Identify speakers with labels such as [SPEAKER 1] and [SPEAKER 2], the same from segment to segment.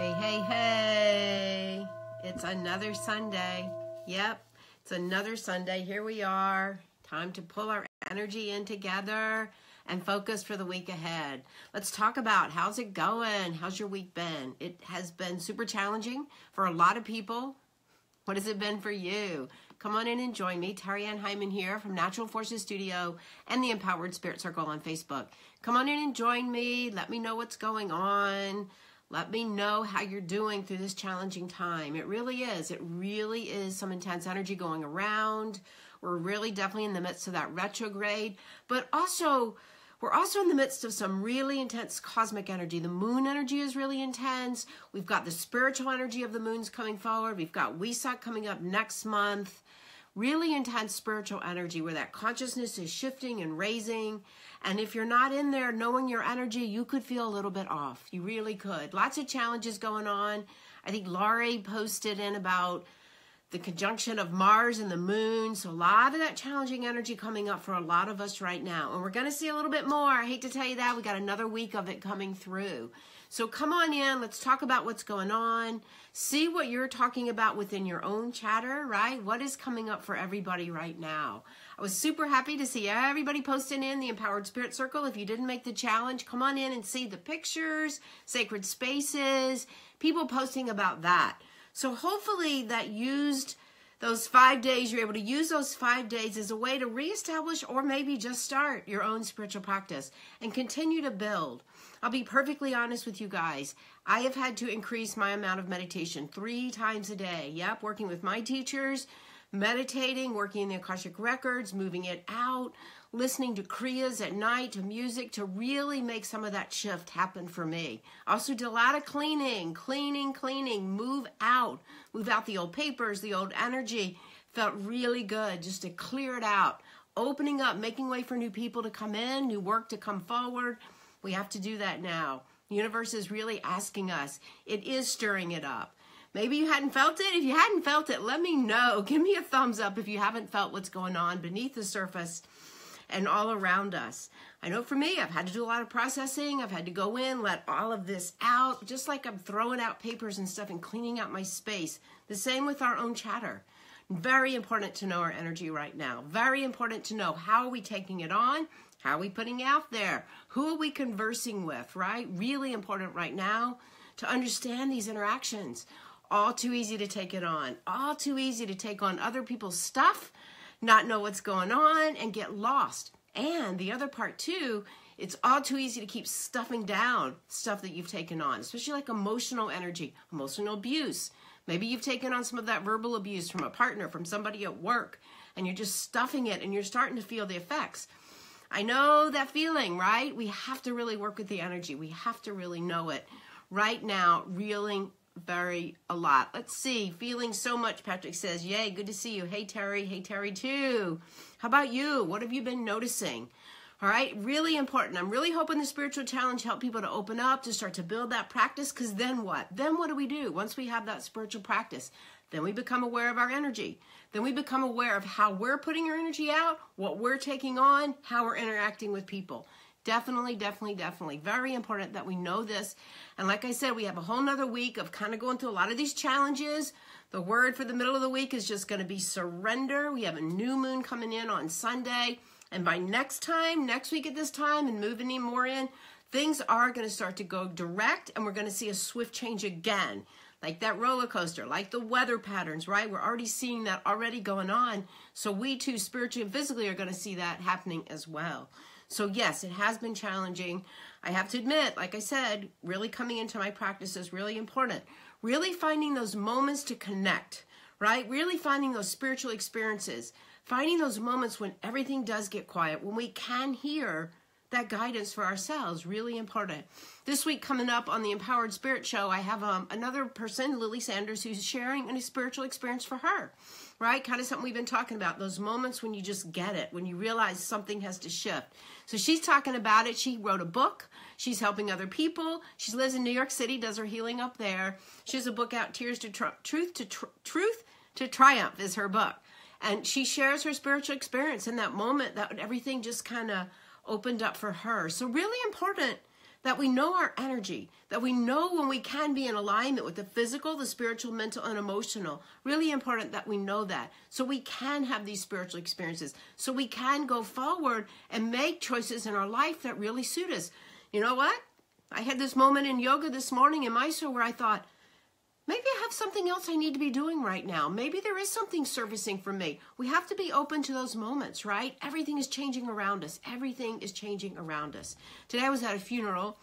[SPEAKER 1] Hey, hey, hey. It's another Sunday. Yep, it's another Sunday. Here we are. Time to pull our energy in together and focus for the week ahead. Let's talk about how's it going? How's your week been? It has been super challenging for a lot of people. What has it been for you? Come on in and join me, Terri Ann Heiman here from Natural Forces Studio and the Empowered Spirit Circle on Facebook. Come on in and join me. Let me know what's going on. Let me know how you're doing through this challenging time. It really is. It really is some intense energy going around. We're really definitely in the midst of that retrograde, but also we're also in the midst of some really intense cosmic energy. The moon energy is really intense. We've got the spiritual energy of the moons coming forward. We've got Wesak coming up next month really intense spiritual energy where that consciousness is shifting and raising. And if you're not in there knowing your energy, you could feel a little bit off. You really could. Lots of challenges going on. I think Laurie posted in about the conjunction of Mars and the moon. So a lot of that challenging energy coming up for a lot of us right now. And we're going to see a little bit more. I hate to tell you that. We got another week of it coming through. So come on in. Let's talk about what's going on. See what you're talking about within your own chatter, right? What is coming up for everybody right now? I was super happy to see everybody posting in the Empowered Spirit Circle. If you didn't make the challenge, come on in and see the pictures, sacred spaces, people posting about that. So hopefully that used those five days, you're able to use those five days as a way to reestablish or maybe just start your own spiritual practice and continue to build. I'll be perfectly honest with you guys. I have had to increase my amount of meditation three times a day. Yep, working with my teachers, meditating, working in the Akashic Records, moving it out, listening to Kriyas at night, to music, to really make some of that shift happen for me. Also did a lot of cleaning, cleaning, cleaning, move out, move out the old papers, the old energy. Felt really good just to clear it out, opening up, making way for new people to come in, new work to come forward. We have to do that now. The universe is really asking us. It is stirring it up. Maybe you hadn't felt it. If you hadn't felt it, let me know. Give me a thumbs up if you haven't felt what's going on beneath the surface and all around us. I know for me, I've had to do a lot of processing. I've had to go in, let all of this out, just like I'm throwing out papers and stuff and cleaning out my space. The same with our own chatter. Very important to know our energy right now. Very important to know how are we taking it on? How are we putting out there? Who are we conversing with, right? Really important right now to understand these interactions. All too easy to take it on. All too easy to take on other people's stuff not know what's going on, and get lost. And the other part, too, it's all too easy to keep stuffing down stuff that you've taken on, especially like emotional energy, emotional abuse. Maybe you've taken on some of that verbal abuse from a partner, from somebody at work, and you're just stuffing it and you're starting to feel the effects. I know that feeling, right? We have to really work with the energy. We have to really know it. Right now, reeling very a lot. Let's see. Feeling so much, Patrick says. Yay, good to see you. Hey, Terry. Hey, Terry, too. How about you? What have you been noticing? All right, really important. I'm really hoping the spiritual challenge help people to open up, to start to build that practice. Because then what? Then what do we do once we have that spiritual practice? Then we become aware of our energy. Then we become aware of how we're putting our energy out, what we're taking on, how we're interacting with people. Definitely, definitely, definitely. Very important that we know this. And like I said, we have a whole nother week of kind of going through a lot of these challenges. The word for the middle of the week is just going to be surrender. We have a new moon coming in on Sunday. And by next time, next week at this time, and moving any more in, things are going to start to go direct and we're going to see a swift change again. Like that roller coaster, like the weather patterns, right? We're already seeing that already going on. So we too, spiritually and physically, are going to see that happening as well. So, yes, it has been challenging. I have to admit, like I said, really coming into my practice is really important. Really finding those moments to connect, right? Really finding those spiritual experiences, finding those moments when everything does get quiet, when we can hear that guidance for ourselves really important. This week coming up on the empowered spirit show i have um, another person lily sanders who's sharing a spiritual experience for her right? Kind of something we've been talking about those moments when you just get it when you realize something has to shift. So she's talking about it. She wrote a book. She's helping other people. She lives in new york city does her healing up there. She has a book out tears to tr- truth to tr- truth to triumph is her book. And she shares her spiritual experience in that moment that everything just kind of opened up for her. So, really important that we know our energy, that we know when we can be in alignment with the physical, the spiritual, mental, and emotional. Really important that we know that. So we can have these spiritual experiences. So we can go forward and make choices in our life that really suit us. You know what? I had this moment in yoga this morning in Mysore where I thought, maybe I have something else I need to be doing right now. Maybe there is something servicing for me. We have to be open to those moments, right? Everything is changing around us. Everything is changing around us. Today I was at a funeral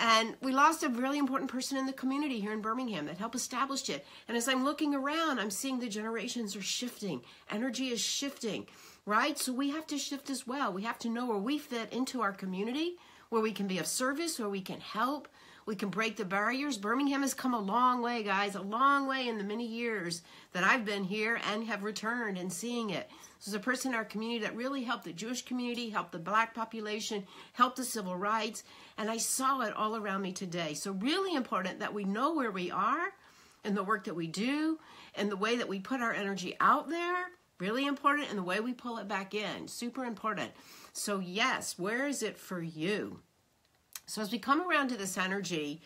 [SPEAKER 1] and we lost a really important person in the community here in Birmingham that helped establish it. And as I'm looking around, I'm seeing the generations are shifting. Energy is shifting, right? So we have to shift as well. We have to know where we fit into our community, where we can be of service, where we can help, we can break the barriers. Birmingham has come a long way, guys, a long way in the many years that I've been here and have returned and seeing it. There's a person in our community that really helped the Jewish community, helped the black population, helped the civil rights, and I saw it all around me today. So really important that we know where we are and the work that we do and the way that we put our energy out there. Really important, and the way we pull it back in. Super important. So, yes, where is it for you? So as we come around to this energy,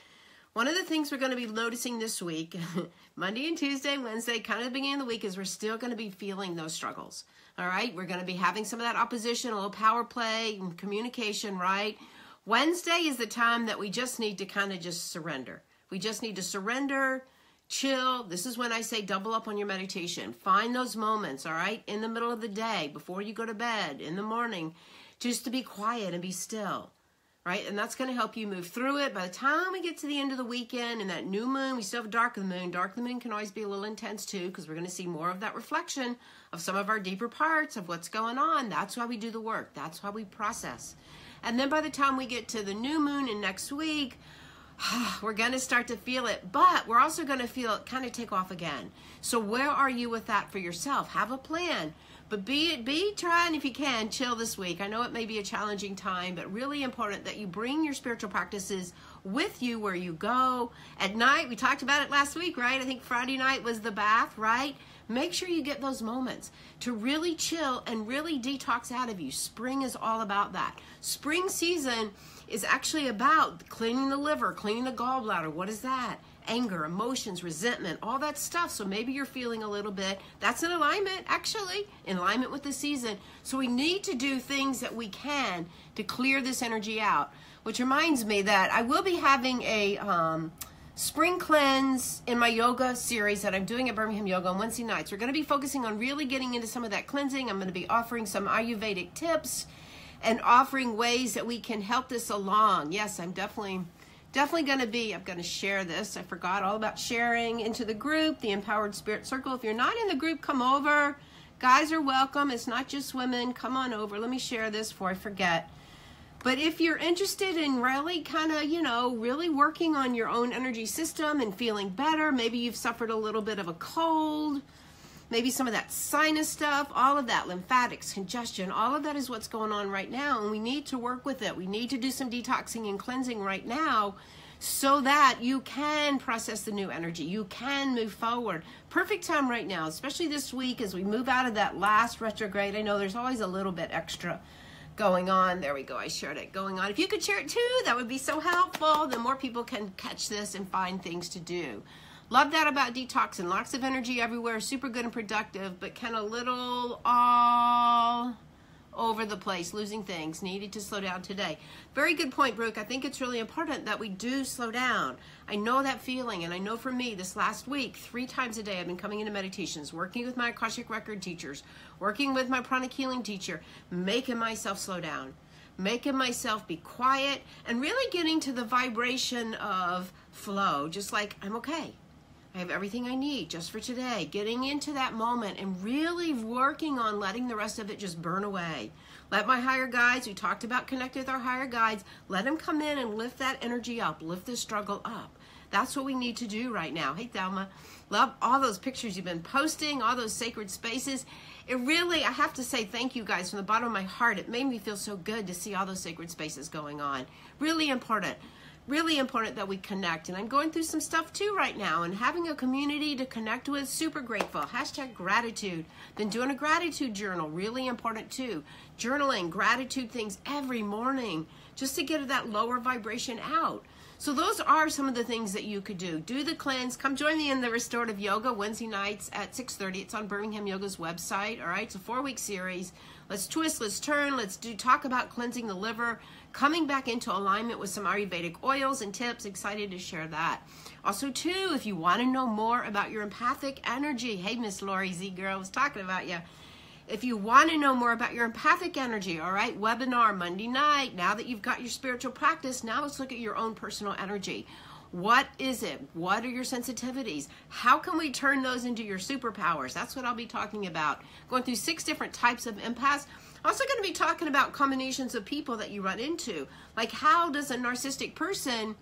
[SPEAKER 1] one of the things we're going to be noticing this week, Monday and Tuesday, Wednesday, kind of the beginning of the week, is we're still going to be feeling those struggles. All right, we're going to be having some of that opposition, a little power play, and communication, right? Wednesday is the time that we just need to kind of just surrender. We just need to surrender, chill. This is when I say double up on your meditation. Find those moments, all right, in the middle of the day, before you go to bed, in the morning, just to be quiet and be still right? And that's going to help you move through it. By the time we get to the end of the weekend and that new moon, we still have dark of the moon. Dark of the moon can always be a little intense too because we're going to see more of that reflection of some of our deeper parts of what's going on. That's why we do the work. That's why we process. And then by the time we get to the new moon in next week, we're going to start to feel it, but we're also going to feel it kind of take off again. So where are you with that for yourself? Have a plan. But be be trying if you can chill this week. I know it may be a challenging time, but really important that you bring your spiritual practices with you where you go. At night, we talked about it last week, right? I think Friday night was the bath, right? Make sure you get those moments to really chill and really detox out of you. Spring is all about that. Spring season is actually about cleaning the liver, cleaning the gallbladder. What is that? Anger, emotions, resentment, all that stuff. So maybe you're feeling a little bit. That's in alignment, actually, in alignment with the season. So we need to do things that we can to clear this energy out. Which reminds me that I will be having a um, spring cleanse in my yoga series that I'm doing at Birmingham Yoga on Wednesday nights. We're going to be focusing on really getting into some of that cleansing. I'm going to be offering some Ayurvedic tips and offering ways that we can help this along. Yes, I'm definitely definitely going to be, I'm going to share this. I forgot all about sharing into the group, the Empowered Spirit Circle. If you're not in the group, come over. Guys are welcome. It's not just women. Come on over. Let me share this before I forget. But if you're interested in really kind of, you know, really working on your own energy system and feeling better, maybe you've suffered a little bit of a cold, maybe some of that sinus stuff, all of that, lymphatics, congestion, all of that is what's going on right now. And we need to work with it. We need to do some detoxing and cleansing right now so that you can process the new energy. You can move forward. Perfect time right now, especially this week as we move out of that last retrograde. I know there's always a little bit extra going on. There we go. I shared it going on. If you could share it too, that would be so helpful. Then more people can catch this and find things to do. Love that about detoxing. Lots of energy everywhere, super good and productive, but kind of little all over the place, losing things. Needed to slow down today. Very good point, Brooke. I think it's really important that we do slow down. I know that feeling, and I know for me, this last week, three times a day, I've been coming into meditations, working with my Akashic Record teachers, working with my pranic healing teacher, making myself slow down making myself be quiet and really getting to the vibration of flow, just like I'm okay. I have everything I need just for today. Getting into that moment and really working on letting the rest of it just burn away. Let my higher guides, we talked about connecting with our higher guides, let them come in and lift that energy up, lift the struggle up. That's what we need to do right now. Hey, Thelma, love all those pictures you've been posting, all those sacred spaces. It really, I have to say thank you guys from the bottom of my heart. It made me feel so good to see all those sacred spaces going on. Really important really important that we connect. And I'm going through some stuff too right now and having a community to connect with, super grateful. Hashtag gratitude. Been doing a gratitude journal, really important too. Journaling, gratitude things every morning just to get that lower vibration out. So those are some of the things that you could do. Do the cleanse. Come join me in the restorative yoga Wednesday nights at 6:30. It's on Birmingham Yoga's website. All right, it's a four-week series. Let's twist, let's turn, let's do talk about cleansing the liver, coming back into alignment with some Ayurvedic oils and tips. Excited to share that. Also, too, if you want to know more about your empathic energy, hey, Miss Lori Z girl, I was talking about you. If you want to know more about your empathic energy, all right, webinar Monday night. Now that you've got your spiritual practice, now let's look at your own personal energy. What is it? What are your sensitivities? How can we turn those into your superpowers? That's what I'll be talking about. Going through six different types of empaths. Also, going to be talking about combinations of people that you run into. Like, how does a narcissistic person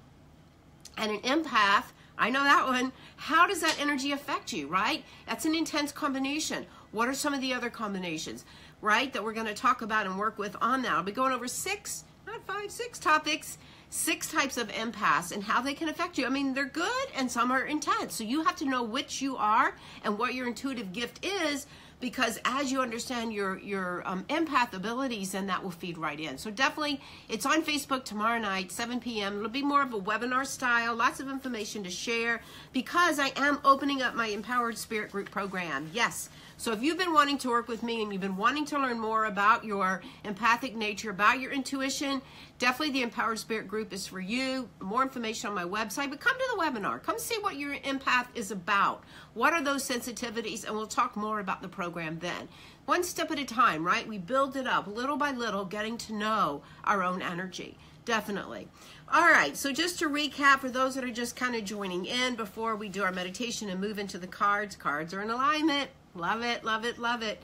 [SPEAKER 1] and an empath, I know that one, how does that energy affect you, right? That's an intense combination. What are some of the other combinations, right, that we're going to talk about and work with on that? I'll be going over six, not five, six topics six types of empaths and how they can affect you. I mean, they're good and some are intense. So you have to know which you are and what your intuitive gift is because as you understand your your um, empath abilities, then that will feed right in. So definitely, it's on Facebook tomorrow night, 7 p.m. It'll be more of a webinar style, lots of information to share because I am opening up my Empowered Spirit Group program. Yes. So if you've been wanting to work with me and you've been wanting to learn more about your empathic nature, about your intuition, definitely the Empowered Spirit Group is for you. More information on my website, but come to the webinar. Come see what your empath is about. What are those sensitivities? And we'll talk more about the program then. One step at a time, right? We build it up little by little, getting to know our own energy. Definitely. All right, so just to recap for those that are just kind of joining in before we do our meditation and move into the cards, cards are in alignment. Love it, love it, love it.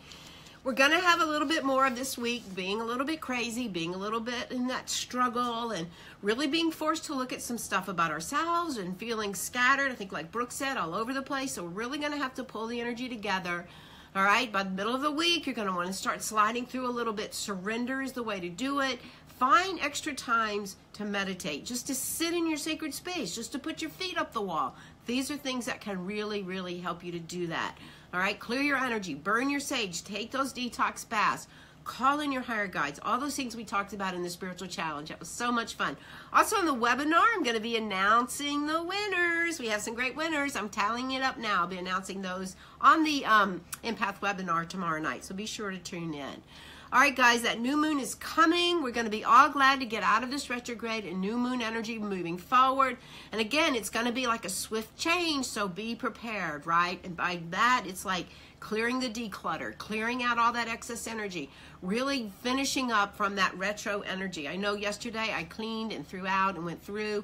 [SPEAKER 1] We're going to have a little bit more of this week being a little bit crazy, being a little bit in that struggle, and really being forced to look at some stuff about ourselves and feeling scattered. I think, like Brooke said, all over the place. So, we're really going to have to pull the energy together. All right, by the middle of the week, you're going to want to start sliding through a little bit. Surrender is the way to do it. Find extra times to meditate, just to sit in your sacred space, just to put your feet up the wall. These are things that can really, really help you to do that. All right, clear your energy, burn your sage, take those detox baths, call in your higher guides, all those things we talked about in the spiritual challenge. That was so much fun. Also, on the webinar, I'm going to be announcing the winners. We have some great winners. I'm tallying it up now. I'll be announcing those on the um, Empath webinar tomorrow night, so be sure to tune in. All right, guys, that new moon is coming. We're going to be all glad to get out of this retrograde and new moon energy moving forward. And again, it's going to be like a swift change, so be prepared, right? And by that, it's like clearing the declutter, clearing out all that excess energy, really finishing up from that retro energy. I know yesterday I cleaned and threw out and went through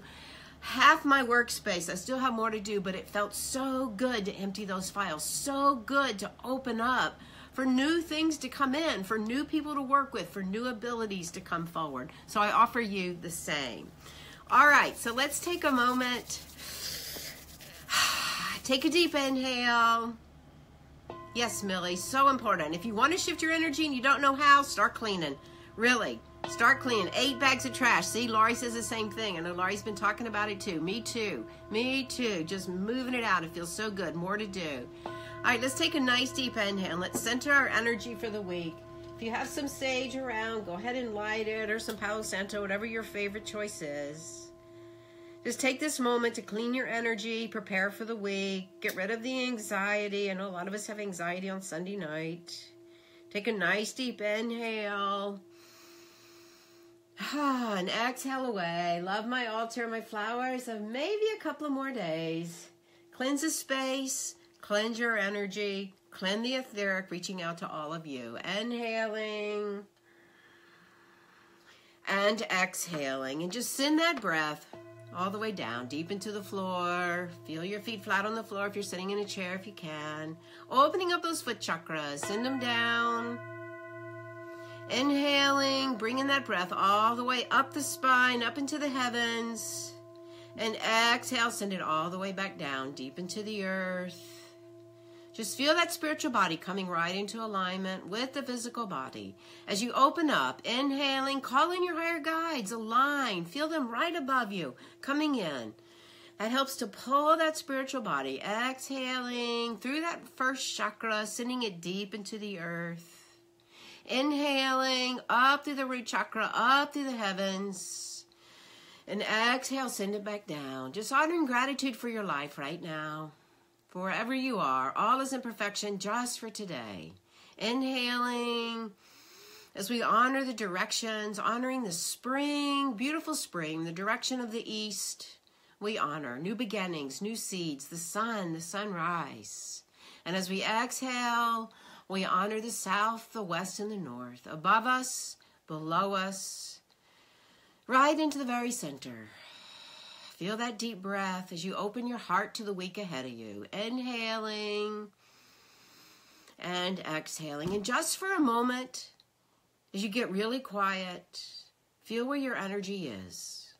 [SPEAKER 1] half my workspace. I still have more to do, but it felt so good to empty those files, so good to open up for new things to come in, for new people to work with, for new abilities to come forward. So I offer you the same. All right, so let's take a moment. Take a deep inhale. Yes, Millie, so important. If you want to shift your energy and you don't know how, start cleaning. Really, start cleaning. Eight bags of trash. See, Laurie says the same thing. I know Laurie's been talking about it too. Me too. Me too. Just moving it out. It feels so good. More to do. All right, let's take a nice deep inhale. Let's center our energy for the week. If you have some sage around, go ahead and light it or some Palo Santo, whatever your favorite choice is. Just take this moment to clean your energy, prepare for the week, get rid of the anxiety. I know a lot of us have anxiety on Sunday night. Take a nice deep inhale. Ah, and exhale away. Love my altar, my flowers of maybe a couple of more days. Cleanse the space Cleanse your energy. Cleanse the etheric, reaching out to all of you. Inhaling and exhaling. And just send that breath all the way down, deep into the floor. Feel your feet flat on the floor if you're sitting in a chair, if you can. Opening up those foot chakras. Send them down. Inhaling, bringing that breath all the way up the spine, up into the heavens. And exhale, send it all the way back down, deep into the earth. Just feel that spiritual body coming right into alignment with the physical body. As you open up, inhaling, call in your higher guides, align, feel them right above you, coming in. That helps to pull that spiritual body, exhaling through that first chakra, sending it deep into the earth. Inhaling up through the root chakra, up through the heavens. And exhale, send it back down. Just honoring gratitude for your life right now. Wherever you are, all is in perfection just for today. Inhaling as we honor the directions, honoring the spring, beautiful spring, the direction of the east. We honor new beginnings, new seeds, the sun, the sunrise. And as we exhale, we honor the south, the west, and the north, above us, below us, right into the very center. Feel that deep breath as you open your heart to the week ahead of you. Inhaling and exhaling. And just for a moment, as you get really quiet, feel where your energy is.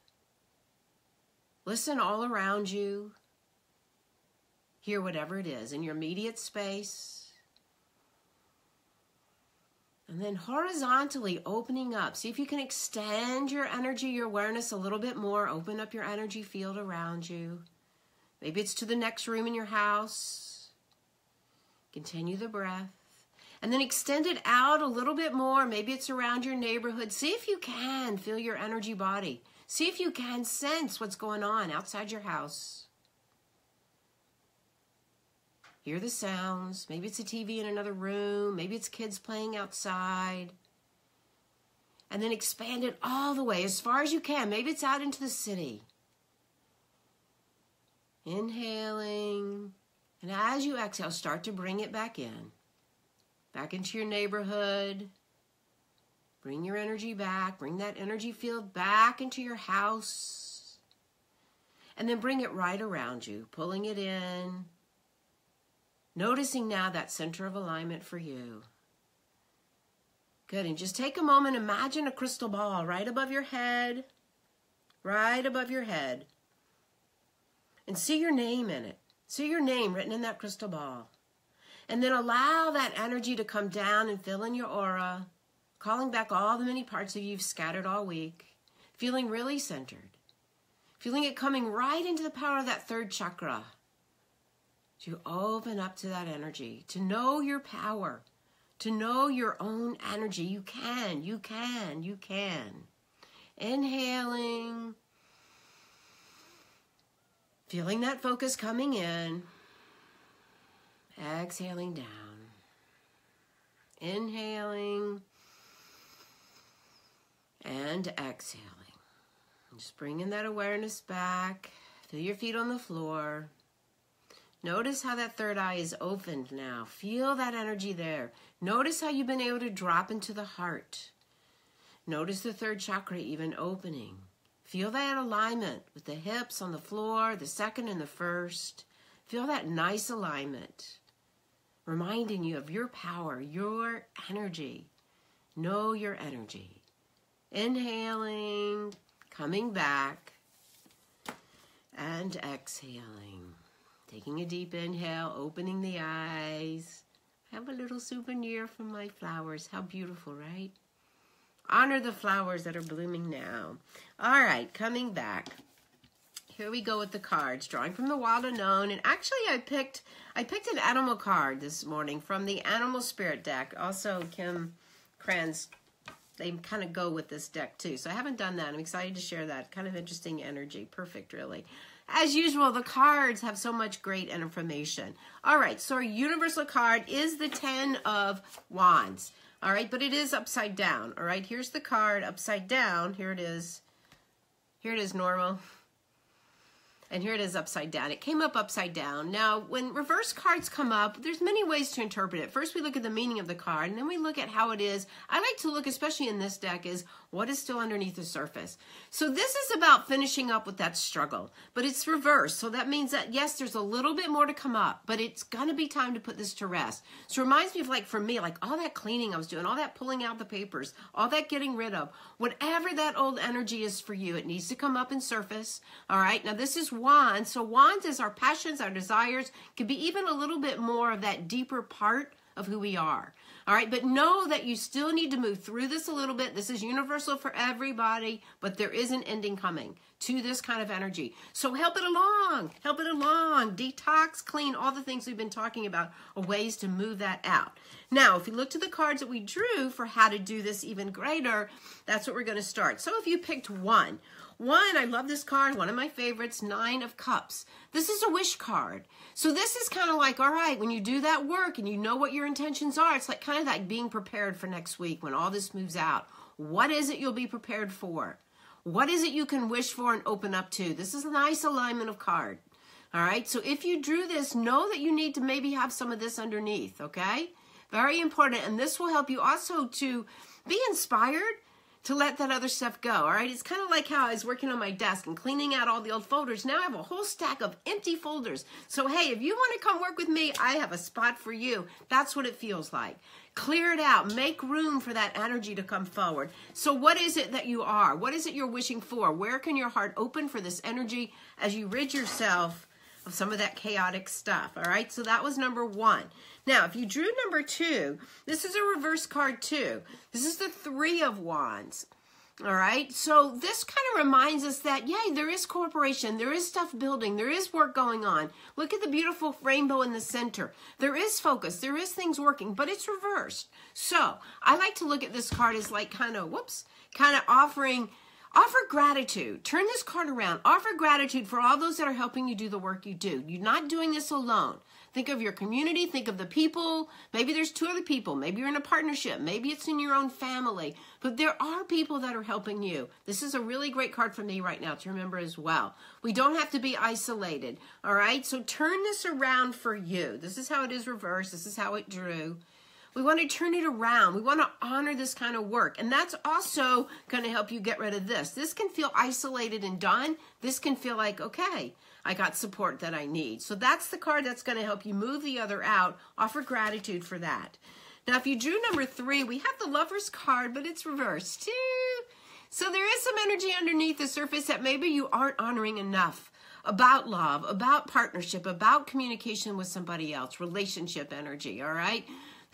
[SPEAKER 1] Listen all around you. Hear whatever it is in your immediate space and then horizontally opening up. See if you can extend your energy, your awareness a little bit more. Open up your energy field around you. Maybe it's to the next room in your house. Continue the breath. And then extend it out a little bit more. Maybe it's around your neighborhood. See if you can feel your energy body. See if you can sense what's going on outside your house. Hear the sounds. Maybe it's a TV in another room. Maybe it's kids playing outside. And then expand it all the way as far as you can. Maybe it's out into the city. Inhaling. And as you exhale, start to bring it back in. Back into your neighborhood. Bring your energy back. Bring that energy field back into your house. And then bring it right around you, pulling it in Noticing now that center of alignment for you. Good. And just take a moment, imagine a crystal ball right above your head, right above your head. And see your name in it. See your name written in that crystal ball. And then allow that energy to come down and fill in your aura, calling back all the many parts of you you've scattered all week, feeling really centered, feeling it coming right into the power of that third chakra, to open up to that energy, to know your power, to know your own energy. You can, you can, you can. Inhaling, feeling that focus coming in, exhaling down. Inhaling and exhaling. Just bringing that awareness back. Feel your feet on the floor. Notice how that third eye is opened now. Feel that energy there. Notice how you've been able to drop into the heart. Notice the third chakra even opening. Feel that alignment with the hips on the floor, the second and the first. Feel that nice alignment, reminding you of your power, your energy. Know your energy. Inhaling, coming back, and exhaling. Taking a deep inhale, opening the eyes. I have a little souvenir from my flowers. How beautiful, right? Honor the flowers that are blooming now. All right, coming back. Here we go with the cards, drawing from the wild unknown. And actually, I picked I picked an animal card this morning from the Animal Spirit deck. Also, Kim Krans, they kind of go with this deck too. So I haven't done that. I'm excited to share that. Kind of interesting energy. Perfect, really. As usual, the cards have so much great information. All right, so our universal card is the Ten of Wands. All right, but it is upside down. All right, here's the card upside down. Here it is. Here it is normal. And here it is upside down. It came up upside down. Now, when reverse cards come up, there's many ways to interpret it. First, we look at the meaning of the card, and then we look at how it is. I like to look, especially in this deck, is what is still underneath the surface. So this is about finishing up with that struggle, but it's reversed. So that means that, yes, there's a little bit more to come up, but it's going to be time to put this to rest. So it reminds me of, like, for me, like all that cleaning I was doing, all that pulling out the papers, all that getting rid of, whatever that old energy is for you, it needs to come up and surface. All right. Now, this is wands. So wands is our passions, our desires, could be even a little bit more of that deeper part of who we are. All right, but know that you still need to move through this a little bit. This is universal for everybody, but there is an ending coming to this kind of energy. So help it along, help it along. Detox, clean, all the things we've been talking about are ways to move that out. Now, if you look to the cards that we drew for how to do this even greater, that's what we're going to start. So if you picked one, one, I love this card, one of my favorites, Nine of Cups. This is a wish card. So this is kind of like, all right, when you do that work and you know what your intentions are, it's like kind of like being prepared for next week when all this moves out. What is it you'll be prepared for? What is it you can wish for and open up to? This is a nice alignment of card. All right, so if you drew this, know that you need to maybe have some of this underneath, okay? Very important. And this will help you also to be inspired to let that other stuff go. All right. It's kind of like how I was working on my desk and cleaning out all the old folders. Now I have a whole stack of empty folders. So, hey, if you want to come work with me, I have a spot for you. That's what it feels like. Clear it out. Make room for that energy to come forward. So, what is it that you are? What is it you're wishing for? Where can your heart open for this energy as you rid yourself of some of that chaotic stuff? All right. So, that was number one. Now, if you drew number two, this is a reverse card too. This is the three of wands. All right. So this kind of reminds us that, yay, there is cooperation. There is stuff building. There is work going on. Look at the beautiful rainbow in the center. There is focus. There is things working, but it's reversed. So I like to look at this card as like kind of, whoops, kind of offering, offer gratitude. Turn this card around. Offer gratitude for all those that are helping you do the work you do. You're not doing this alone. Think of your community, think of the people. Maybe there's two other people. Maybe you're in a partnership. Maybe it's in your own family. But there are people that are helping you. This is a really great card for me right now to remember as well. We don't have to be isolated. All right? So turn this around for you. This is how it is reversed. This is how it drew. We want to turn it around. We want to honor this kind of work. And that's also going to help you get rid of this. This can feel isolated and done. This can feel like, okay, I got support that I need. So that's the card that's going to help you move the other out. Offer gratitude for that. Now, if you drew number three, we have the lover's card, but it's reversed too. So there is some energy underneath the surface that maybe you aren't honoring enough about love, about partnership, about communication with somebody else, relationship energy, all right?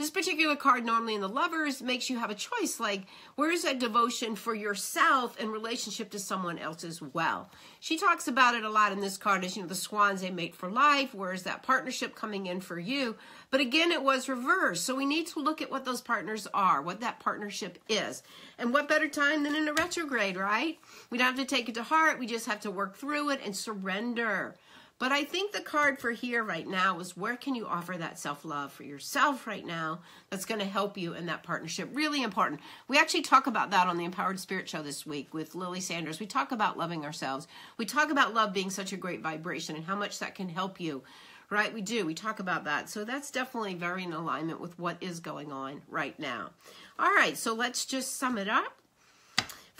[SPEAKER 1] This particular card, normally in the lovers, makes you have a choice like, where's that devotion for yourself in relationship to someone else as well? She talks about it a lot in this card as, you know, the swans they mate for life. Where's that partnership coming in for you? But again, it was reversed. So we need to look at what those partners are, what that partnership is. And what better time than in a retrograde, right? We don't have to take it to heart. We just have to work through it and surrender. But I think the card for here right now is where can you offer that self love for yourself right now that's going to help you in that partnership? Really important. We actually talk about that on the Empowered Spirit Show this week with Lily Sanders. We talk about loving ourselves. We talk about love being such a great vibration and how much that can help you. Right? We do. We talk about that. So that's definitely very in alignment with what is going on right now. All right. So let's just sum it up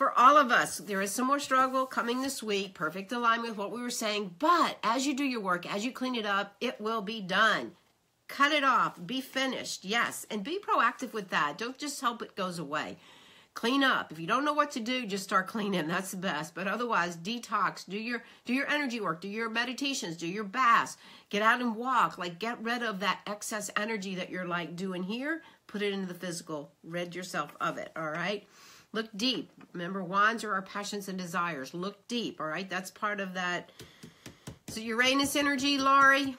[SPEAKER 1] for all of us, there is some more struggle coming this week, perfect alignment with what we were saying. But as you do your work, as you clean it up, it will be done. Cut it off, be finished, yes, and be proactive with that. Don't just hope it goes away. Clean up. If you don't know what to do, just start cleaning. That's the best. But otherwise, detox. Do your do your energy work. Do your meditations. Do your baths. Get out and walk. Like get rid of that excess energy that you're like doing here. Put it into the physical. Rid yourself of it. All right. Look deep. Remember, wands are our passions and desires. Look deep, all right? That's part of that. So Uranus energy, Laurie.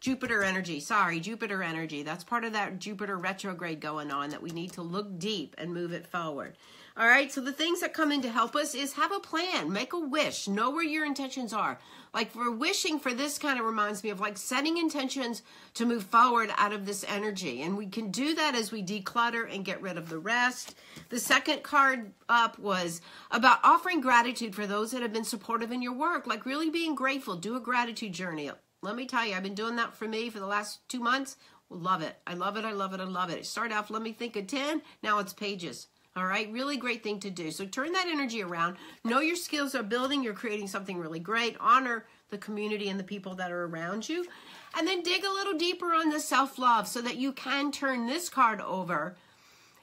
[SPEAKER 1] Jupiter energy, sorry, Jupiter energy. That's part of that Jupiter retrograde going on that we need to look deep and move it forward. All right, so the things that come in to help us is have a plan, make a wish, know where your intentions are. Like for wishing for this kind of reminds me of like setting intentions to move forward out of this energy. And we can do that as we declutter and get rid of the rest. The second card up was about offering gratitude for those that have been supportive in your work, like really being grateful. Do a gratitude journey. Let me tell you, I've been doing that for me for the last two months. Love it. I love it. I love it. I love it. Started off, let me think of 10. Now it's pages. All right, really great thing to do. So turn that energy around. Know your skills are building. You're creating something really great. Honor the community and the people that are around you. And then dig a little deeper on the self love so that you can turn this card over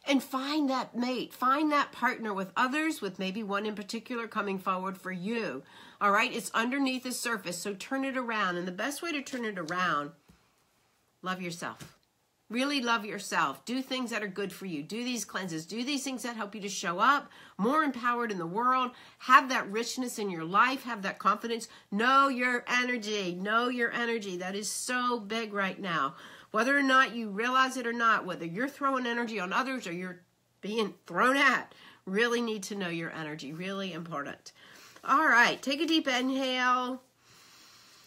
[SPEAKER 1] and find that mate, find that partner with others, with maybe one in particular coming forward for you. All right, it's underneath the surface, so turn it around. And the best way to turn it around, love yourself. Really love yourself. Do things that are good for you. Do these cleanses. Do these things that help you to show up more empowered in the world. Have that richness in your life. Have that confidence. Know your energy. Know your energy. That is so big right now. Whether or not you realize it or not, whether you're throwing energy on others or you're being thrown at, really need to know your energy. Really important. All right, take a deep inhale.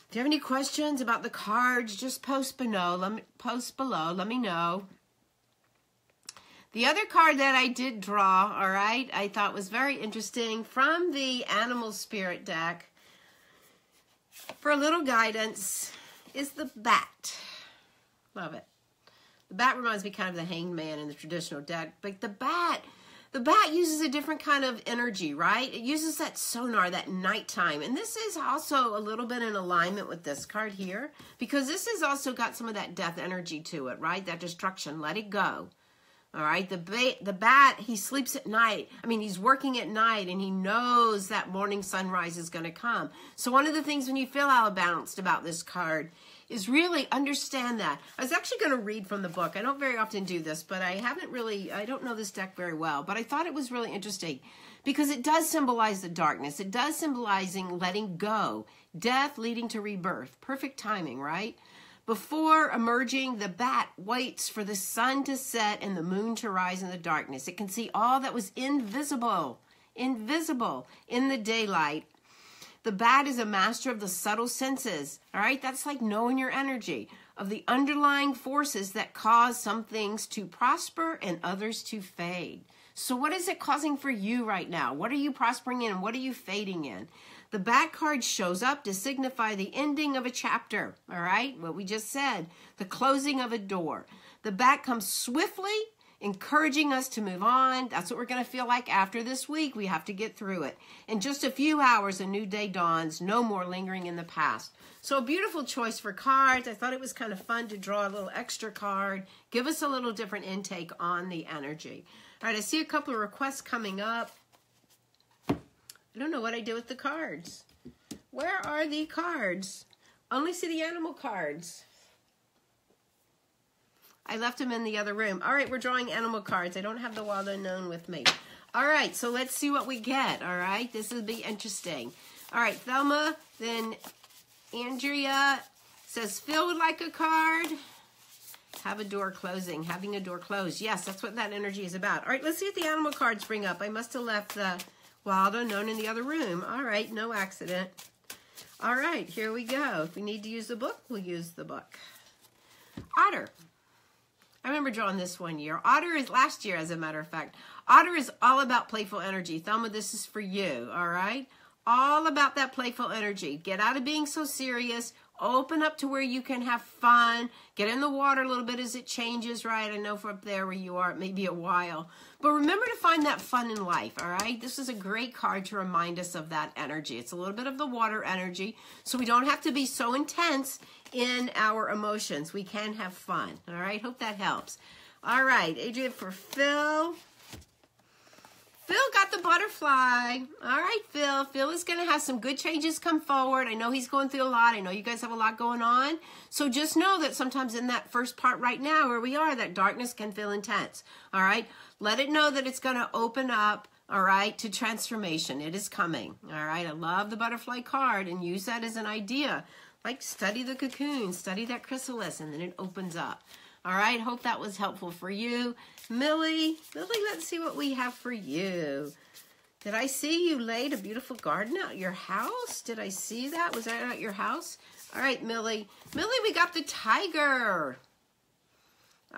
[SPEAKER 1] If you have any questions about the cards, just post below. Let me post below. Let me know. The other card that I did draw, all right, I thought was very interesting from the Animal Spirit deck for a little guidance is the bat. Love it. The bat reminds me kind of the hanged man in the traditional deck, but the bat the bat uses a different kind of energy, right? It uses that sonar, that nighttime. And this is also a little bit in alignment with this card here because this has also got some of that death energy to it, right? That destruction. Let it go. All right, the ba- the bat he sleeps at night. I mean, he's working at night, and he knows that morning sunrise is going to come. So one of the things when you feel out balanced about this card is really understand that. I was actually going to read from the book. I don't very often do this, but I haven't really, I don't know this deck very well, but I thought it was really interesting because it does symbolize the darkness. It does symbolizing letting go, death leading to rebirth. Perfect timing, right? Before emerging, the bat waits for the sun to set and the moon to rise in the darkness. It can see all that was invisible, invisible in the daylight the bat is a master of the subtle senses. All right, that's like knowing your energy of the underlying forces that cause some things to prosper and others to fade. So, what is it causing for you right now? What are you prospering in what are you fading in? The bat card shows up to signify the ending of a chapter. All right, what we just said, the closing of a door. The bat comes swiftly encouraging us to move on. That's what we're going to feel like after this week. We have to get through it. In just a few hours, a new day dawns, no more lingering in the past. So, a beautiful choice for cards. I thought it was kind of fun to draw a little extra card, give us a little different intake on the energy. All right, I see a couple of requests coming up. I don't know what I did with the cards. Where are the cards? Only see the animal cards. I left them in the other room. All right, we're drawing animal cards. I don't have the wild unknown with me. All right, so let's see what we get. All right, this will be interesting. All right, Thelma, then Andrea says, Phil would like a card. Have a door closing, having a door closed. Yes, that's what that energy is about. All right, let's see what the animal cards bring up. I must have left the wild unknown in the other room. All right, no accident. All right, here we go. If we need to use the book, we'll use the book. Otter. I remember drawing this one year. Otter is last year, as a matter of fact. Otter is all about playful energy. Thelma, this is for you, all right? All about that playful energy. Get out of being so serious. Open up to where you can have fun. Get in the water a little bit as it changes, right? I know from up there where you are, it may be a while. But remember to find that fun in life, all right? This is a great card to remind us of that energy. It's a little bit of the water energy, so we don't have to be so intense in our emotions. We can have fun. All right. Hope that helps. All right. Adrian for Phil. Phil got the butterfly. All right, Phil. Phil is going to have some good changes come forward. I know he's going through a lot. I know you guys have a lot going on. So just know that sometimes in that first part right now where we are, that darkness can feel intense. All right. Let it know that it's going to open up. All right, to transformation. It is coming. All right, I love the butterfly card and use that as an idea like study the cocoon, study that chrysalis, and then it opens up. All right, hope that was helpful for you. Millie, Millie, let's see what we have for you. Did I see you laid a beautiful garden out your house? Did I see that? Was that at your house? All right, Millie. Millie, we got the tiger.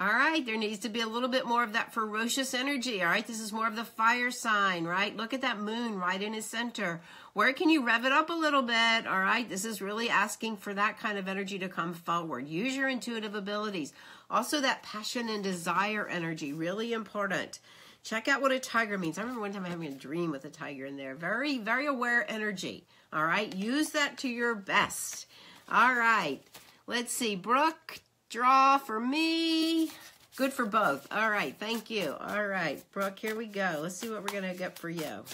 [SPEAKER 1] All right, there needs to be a little bit more of that ferocious energy. All right, this is more of the fire sign, right? Look at that moon right in his center. Where can you rev it up a little bit? All right, this is really asking for that kind of energy to come forward. Use your intuitive abilities. Also, that passion and desire energy, really important. Check out what a tiger means. I remember one time having a dream with a tiger in there. Very, very aware energy. All right, use that to your best. All right, let's see. Brooke, draw for me. Good for both. All right, thank you. All right, Brooke, here we go. Let's see what we're going to get for you.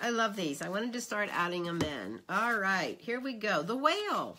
[SPEAKER 1] I love these. I wanted to start adding them in. All right, here we go. The whale.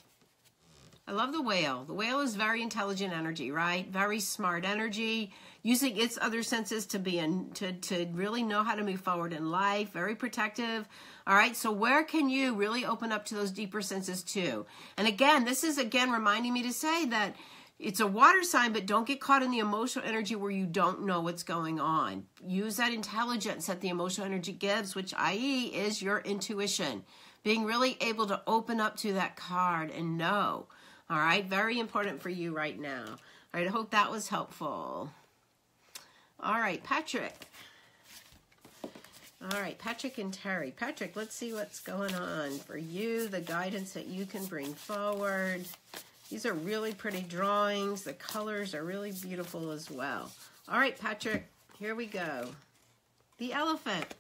[SPEAKER 1] I love the whale. The whale is very intelligent energy, right? Very smart energy, using its other senses to be in, to, to really know how to move forward in life, very protective. All right, so where can you really open up to those deeper senses too? And again, this is again reminding me to say that it's a water sign, but don't get caught in the emotional energy where you don't know what's going on. Use that intelligence that the emotional energy gives, which i.e. is your intuition. Being really able to open up to that card and know. All right, very important for you right now. All right, I hope that was helpful. All right, Patrick. All right, Patrick and Terry. Patrick, let's see what's going on for you, the guidance that you can bring forward. These are really pretty drawings. The colors are really beautiful as well. All right, Patrick, here we go. The elephant.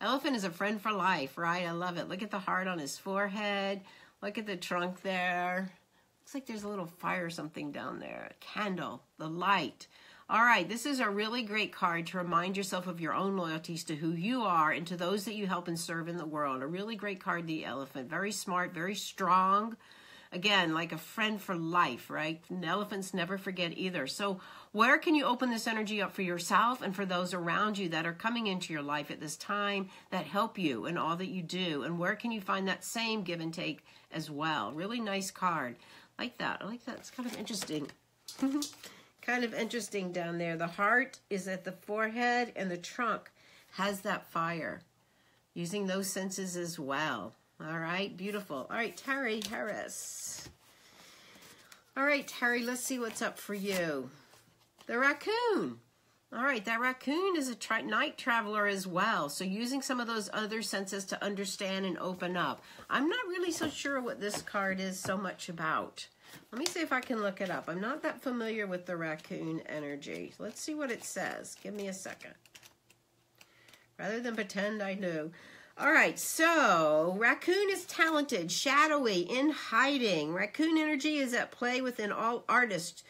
[SPEAKER 1] Elephant is a friend for life, right? I love it. Look at the heart on his forehead. Look at the trunk there. Looks like there's a little fire something down there. A candle, the light. All right, this is a really great card to remind yourself of your own loyalties to who you are and to those that you help and serve in the world. A really great card, the elephant. Very smart, very strong again, like a friend for life, right? And elephants never forget either. So, where can you open this energy up for yourself and for those around you that are coming into your life at this time that help you in all that you do? And where can you find that same give and take as well? Really nice card. Like that. I like that. It's kind of interesting. kind of interesting down there. The heart is at the forehead and the trunk has that fire. Using those senses as well. All right, beautiful. All right, Terry Harris. All right, Terry, let's see what's up for you. The raccoon. All right, that raccoon is a night traveler as well. So using some of those other senses to understand and open up. I'm not really so sure what this card is so much about. Let me see if I can look it up. I'm not that familiar with the raccoon energy. Let's see what it says. Give me a second. Rather than pretend I do. All right, so raccoon is talented, shadowy, in hiding. Raccoon energy is at play within all artists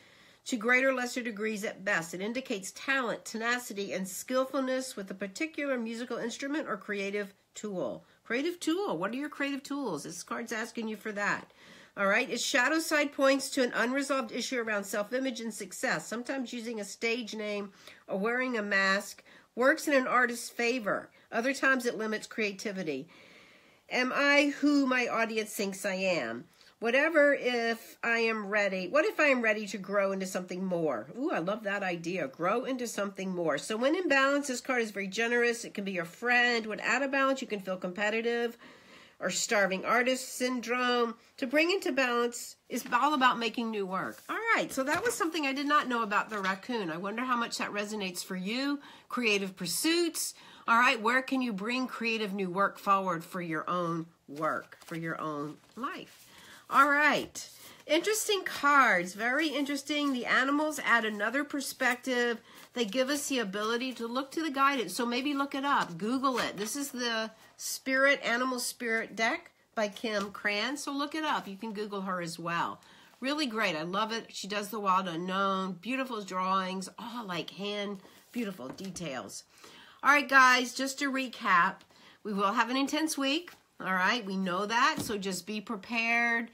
[SPEAKER 1] to greater or lesser degrees at best. It indicates talent, tenacity, and skillfulness with a particular musical instrument or creative tool. Creative tool. What are your creative tools? This card's asking you for that. All right. Its shadow side points to an unresolved issue around self image and success, sometimes using a stage name or wearing a mask works in an artist's favor. Other times it limits creativity. Am I who my audience thinks I am? Whatever if I am ready. What if I am ready to grow into something more? Ooh, I love that idea. Grow into something more. So when in balance, this card is very generous. It can be your friend. When out of balance, you can feel competitive or starving artist syndrome. To bring into balance is all about making new work. All right, so that was something I did not know about the raccoon. I wonder how much that resonates for you. Creative pursuits. All right, where can you bring creative new work forward for your own work, for your own life? All right, interesting cards, very interesting. The animals add another perspective. They give us the ability to look to the guidance. So maybe look it up, Google it. This is the Spirit, Animal Spirit deck by Kim Krans. So look it up. You can Google her as well. Really great. I love it. She does the wild unknown. Beautiful drawings, all like hand, beautiful details. All right, guys, just to recap, we will have an intense week. All right, we know that. So just be prepared.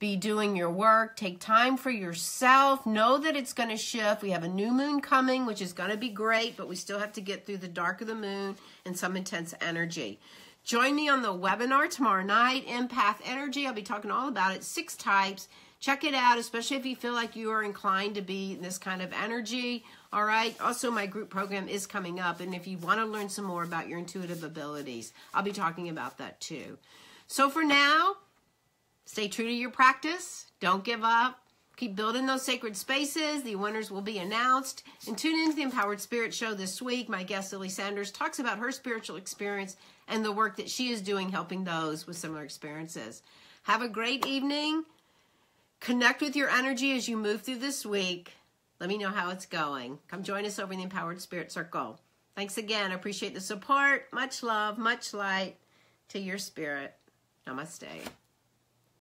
[SPEAKER 1] Be doing your work. Take time for yourself. Know that it's going to shift. We have a new moon coming, which is going to be great, but we still have to get through the dark of the moon and some intense energy. Join me on the webinar tomorrow night, Empath Energy. I'll be talking all about it, six types. Check it out, especially if you feel like you are inclined to be this kind of energy. All right. Also, my group program is coming up. And if you want to learn some more about your intuitive abilities, I'll be talking about that too. So for now, stay true to your practice. Don't give up. Keep building those sacred spaces. The winners will be announced. And tune into the Empowered Spirit Show this week. My guest, Lily Sanders, talks about her spiritual experience and the work that she is doing helping those with similar experiences. Have a great evening. Connect with your energy as you move through this week. Let me know how it's going. Come join us over in the Empowered Spirit Circle. Thanks again. I appreciate the support. Much love, much light to your spirit. Namaste.